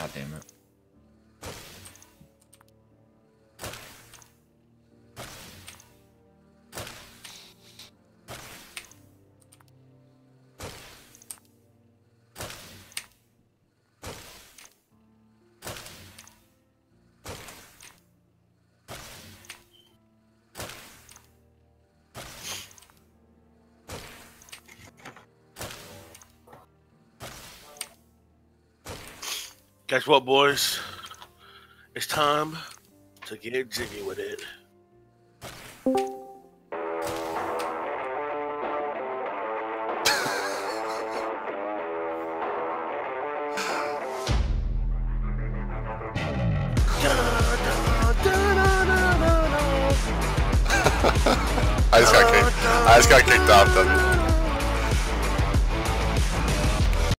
アデム。Guess what, boys? It's time to get jiggy with it. I just got kicked. I just got kicked off. Though.